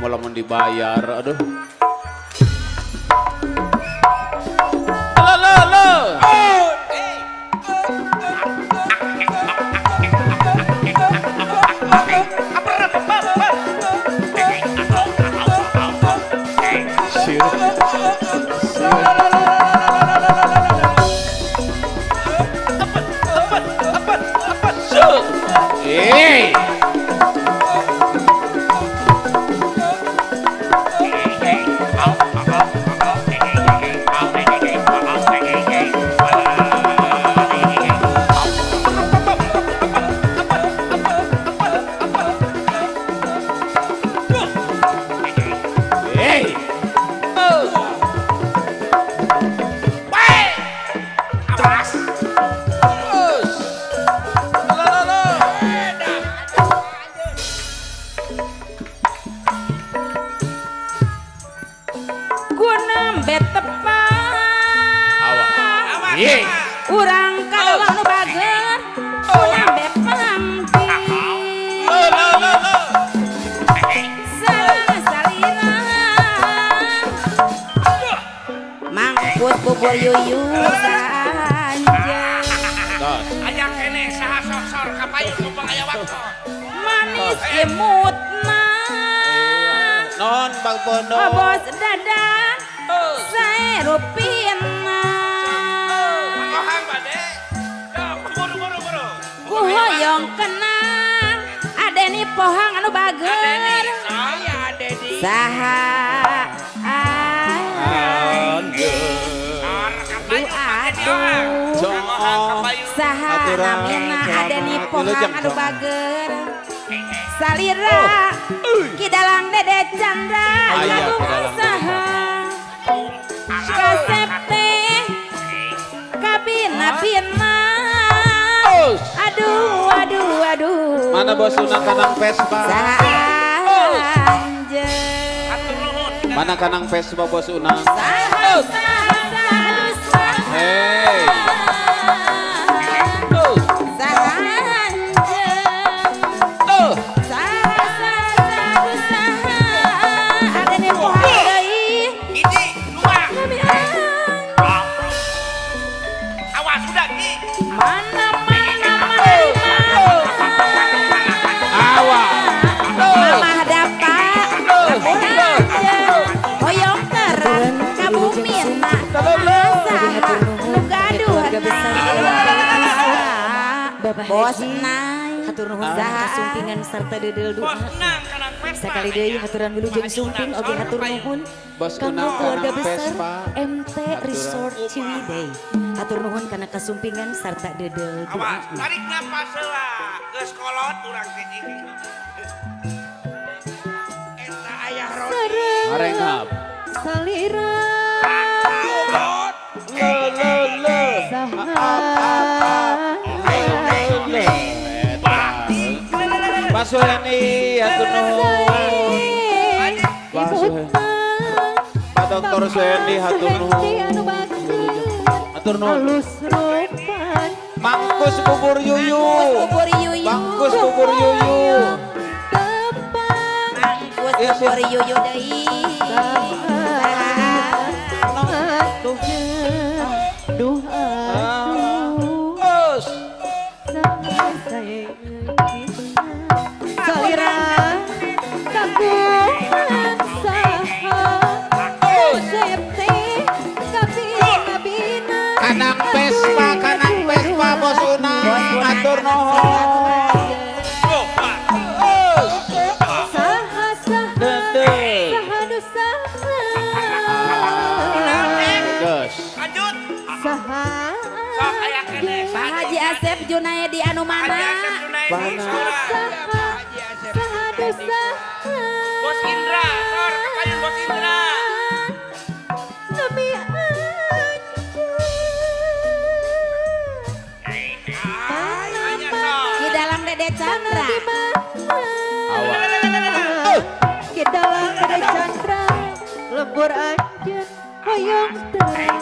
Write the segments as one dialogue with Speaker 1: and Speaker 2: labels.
Speaker 1: kurang dibayar. Aduh. Lo lo lo. Hey!
Speaker 2: Guna betepan
Speaker 1: Awak. Yeay.
Speaker 2: Urang kalau nu bager Guna bepampi Salah salina Mangkut bubur yuyu
Speaker 3: sosor kapayun numpang aya waktu.
Speaker 2: Manis imutna
Speaker 1: Non Bang Bondo.
Speaker 2: Oh bos dada Saya rupina
Speaker 3: Kohang bade. Yo, buru buru buru.
Speaker 2: Kuhoyong kenang Adeni pohang anu bager Saha
Speaker 3: kapayun.
Speaker 2: Aduh. Saha namina adeni
Speaker 1: wilujeng,
Speaker 2: pohang anu bager. Salira Kidalang dede Chandra.
Speaker 1: Dede
Speaker 2: saha. Kasep teh Kabina bina
Speaker 1: Tos.
Speaker 2: Aduh aduh aduh.
Speaker 1: Mana bos unang kanang Vespa?
Speaker 2: Sanje
Speaker 1: Mana kanang Vespa bos unang?
Speaker 2: Saha saha saha Bos naik
Speaker 4: hatur nuhun
Speaker 2: Saha.
Speaker 4: kasumpingan sarta dedel doa. Sekali deui haturan wilujeng sumping oge hatur nuhun
Speaker 1: Bos
Speaker 4: kanggo keluarga besar. MT. Resort Ciwidey. Hatur nuhun karena kasumpingan sarta dedel doa.
Speaker 3: Awas, tarik napas heula. Geus kolot urang teh. Eta aya roti.
Speaker 1: Marengap.
Speaker 4: Salira
Speaker 3: Kolot.
Speaker 1: Lo lo lo. Pak Suheni, atur nuhun. Pak Suheni. Pak Dokter Suheni, atur nuhun. Atur nuhun. Mangkus bubur yuyu.
Speaker 2: Bubur yuyu
Speaker 1: Mangkus bubur yuyu.
Speaker 2: Mangkus
Speaker 1: Iya,
Speaker 2: bubur
Speaker 1: sih.
Speaker 2: yuyu
Speaker 3: Lanjut.
Speaker 4: saha
Speaker 3: Sok aya kene.
Speaker 2: Pak Haji Asep Junaedi anu mana
Speaker 3: Haji Asep Junaidi,
Speaker 1: Mana?
Speaker 3: saudara.
Speaker 4: saha saha saha
Speaker 3: Bos Indra, sor kapayun Bos Indra.
Speaker 2: Di dalam Dede Chandra
Speaker 4: dalam Chandra Lembur anjen Hoyong terang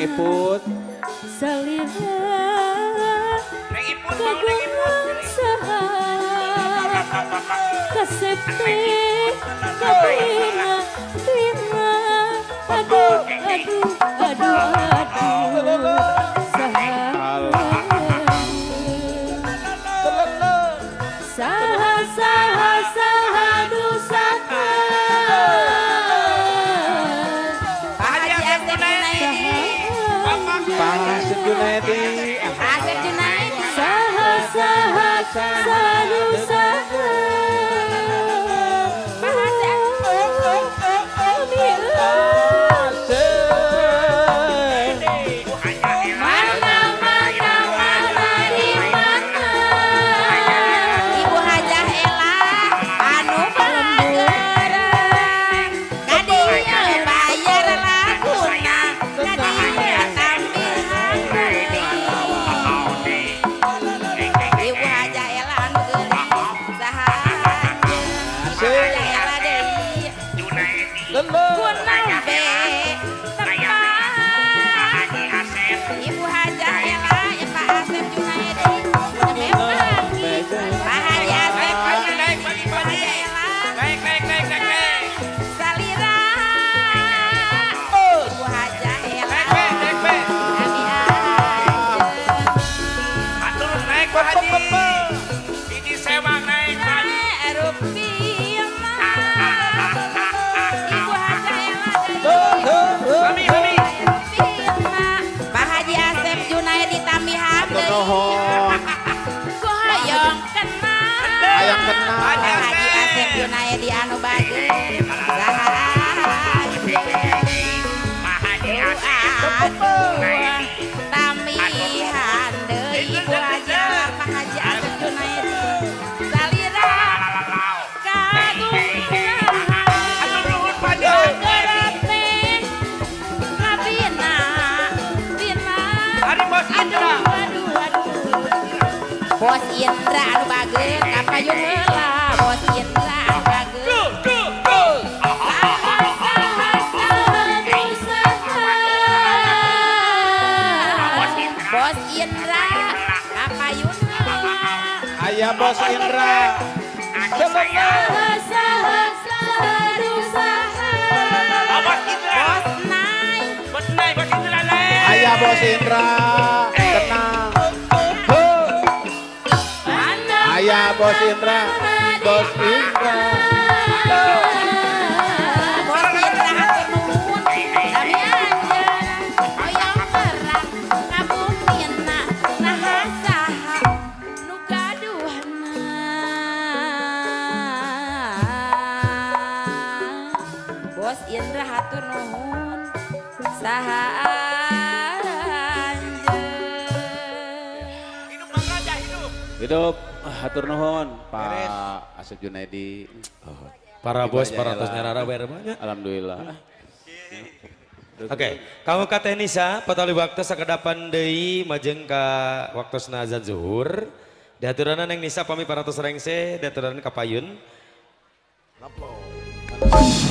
Speaker 1: Iput Salir Neng Iput
Speaker 3: mau Neng Iput
Speaker 2: Kasep teh kabina bina aduh aduh aduh. Aduh tamihan aja aduh aduh. Bos Indra anu bageut
Speaker 3: apa jeung Saya
Speaker 2: Bos Indra. Semangat.
Speaker 1: Ayah Bos Indra, tenang. Ayah Bos Indra, Bos Indra.
Speaker 3: Hidup,
Speaker 1: hatur ah, nuhun Pak Asep Junaidi. Oh.
Speaker 5: Para
Speaker 1: gitu
Speaker 5: bos, para ya tosnya Rara banyak.
Speaker 1: Alhamdulillah.
Speaker 5: Oke, okay. kamu kata Nisa, patali waktu sekedapan dei majeng ka waktu azan zuhur. Diaturanna neng Nisa pami paratos rengse, diaturanna ke payun. Ngaplok.